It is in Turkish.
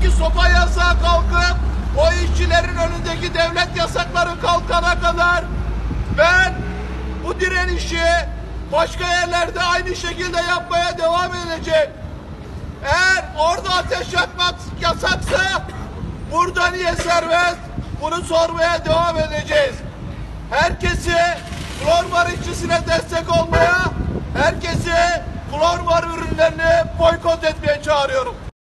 Ki sopa yasağı kalkıp o işçilerin önündeki devlet yasakları kalkana kadar ben bu direnişi başka yerlerde aynı şekilde yapmaya devam edeceğim. Eğer orada ateş yakmak yasaksa burada niye serbest? Bunu sormaya devam edeceğiz. Herkesi klormar işçisine destek olmaya, herkesi klormar ürünlerini boykot etmeye çağırıyorum.